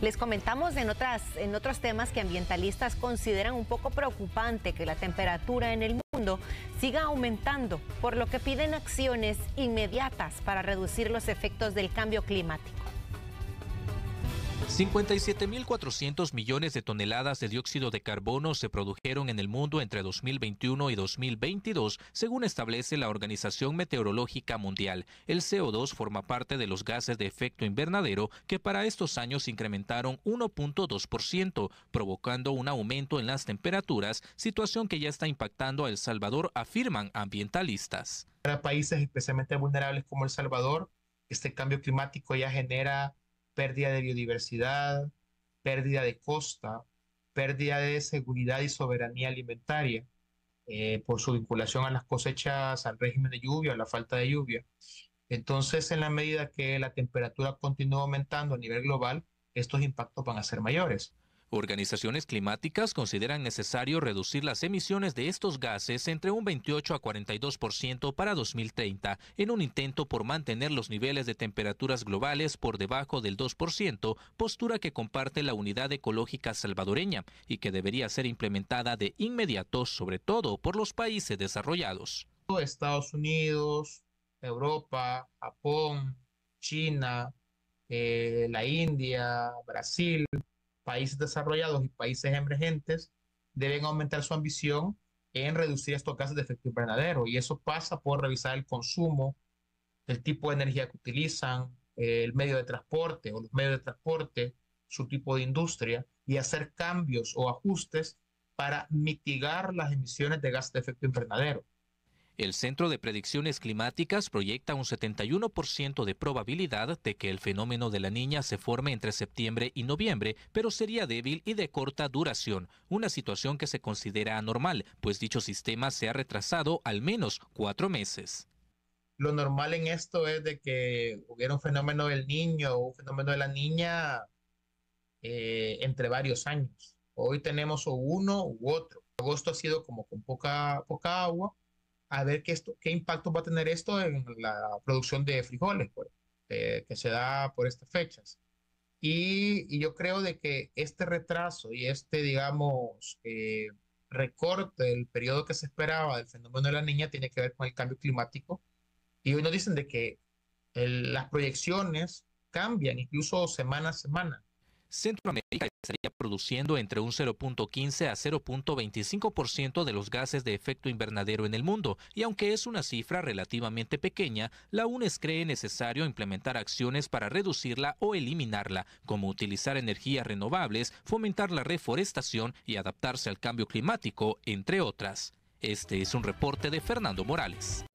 Les comentamos en, otras, en otros temas que ambientalistas consideran un poco preocupante que la temperatura en el mundo siga aumentando, por lo que piden acciones inmediatas para reducir los efectos del cambio climático. 57.400 millones de toneladas de dióxido de carbono se produjeron en el mundo entre 2021 y 2022, según establece la Organización Meteorológica Mundial. El CO2 forma parte de los gases de efecto invernadero que para estos años incrementaron 1.2%, provocando un aumento en las temperaturas, situación que ya está impactando a El Salvador, afirman ambientalistas. Para países especialmente vulnerables como El Salvador, este cambio climático ya genera pérdida de biodiversidad, pérdida de costa, pérdida de seguridad y soberanía alimentaria eh, por su vinculación a las cosechas, al régimen de lluvia, a la falta de lluvia. Entonces, en la medida que la temperatura continúa aumentando a nivel global, estos impactos van a ser mayores. Organizaciones climáticas consideran necesario reducir las emisiones de estos gases entre un 28 a 42% para 2030, en un intento por mantener los niveles de temperaturas globales por debajo del 2%, postura que comparte la Unidad Ecológica Salvadoreña y que debería ser implementada de inmediato, sobre todo por los países desarrollados. Estados Unidos, Europa, Japón, China, eh, la India, Brasil, países desarrollados y países emergentes deben aumentar su ambición en reducir estos gases de efecto invernadero. Y eso pasa por revisar el consumo, el tipo de energía que utilizan, el medio de transporte o los medios de transporte, su tipo de industria, y hacer cambios o ajustes para mitigar las emisiones de gases de efecto invernadero. El Centro de Predicciones Climáticas proyecta un 71% de probabilidad de que el fenómeno de la niña se forme entre septiembre y noviembre, pero sería débil y de corta duración, una situación que se considera anormal, pues dicho sistema se ha retrasado al menos cuatro meses. Lo normal en esto es de que hubiera un fenómeno del niño o un fenómeno de la niña eh, entre varios años. Hoy tenemos o uno u otro. Agosto ha sido como con poca, poca agua a ver qué, esto, qué impacto va a tener esto en la producción de frijoles pues, que se da por estas fechas. Y, yo creo de que este retraso y este, digamos, eh, recorte del periodo que se esperaba del fenómeno de la niña tiene que ver con el cambio climático. Y hoy nos dicen de que las proyecciones cambian incluso semana a semana. Centroamérica estaría produciendo entre un 0.15 a 0.25% de los gases de efecto invernadero en el mundo, y aunque es una cifra relativamente pequeña, la UNES cree necesario implementar acciones para reducirla o eliminarla, como utilizar energías renovables, fomentar la reforestación y adaptarse al cambio climático, entre otras. Este es un reporte de Fernando Morales.